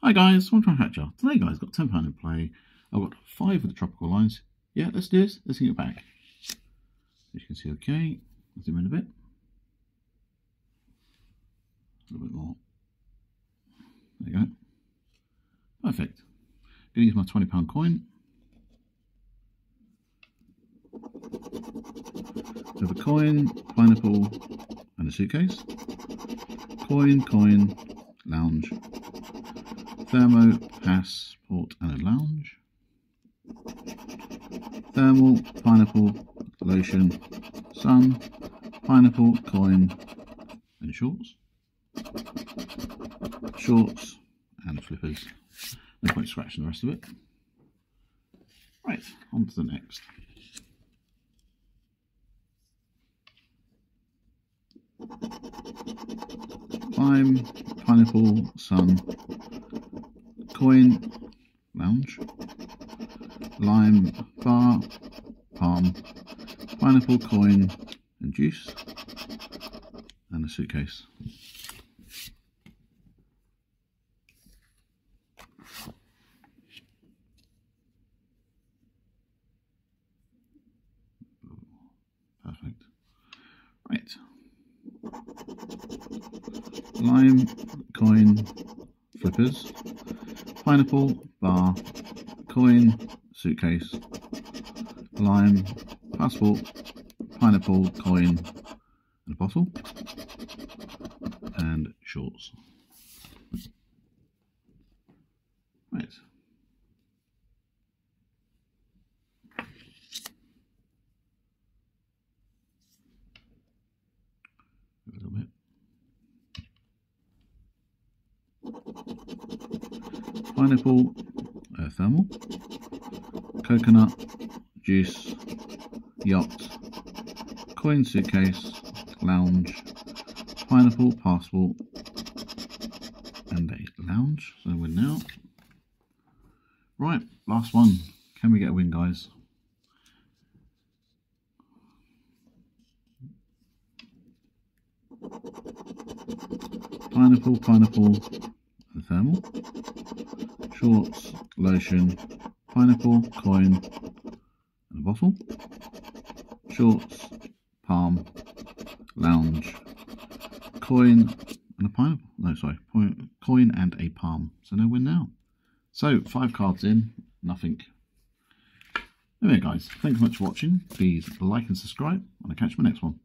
Hi guys, trying to catch Today guys, got £10 in play. I've got five of the tropical lines. Yeah, let's do this. Let's get it back. As you can see, okay. Zoom in a bit. A little bit more. There you go. Perfect. Gonna use my £20 coin. Have a coin, pineapple, and a suitcase. Coin, coin, lounge. Thermo, passport, and a lounge. Thermal, pineapple, lotion, sun, pineapple, coin, and shorts. Shorts and flippers. No point scratching the rest of it. Right, on to the next. Lime, pineapple, sun, coin, lounge, lime, bar, palm, pineapple, coin, and juice, and a suitcase. Perfect. Right. Lime, coin, flippers, pineapple, bar, coin, suitcase, lime, passport, pineapple, coin, and a bottle, and shorts. Right. A little bit. Pineapple, uh, thermal, coconut, juice, yacht, coin suitcase, lounge, pineapple, passport, and a lounge. So we're now. Right, last one. Can we get a win, guys? Pineapple, pineapple, thermal. Shorts, lotion, pineapple, coin, and a bottle. Shorts, palm, lounge, coin, and a pineapple. No, sorry, coin and a palm. So no win now. So five cards in, nothing. Anyway, guys, thanks so much for watching. Please like and subscribe, and I'll catch you in the next one.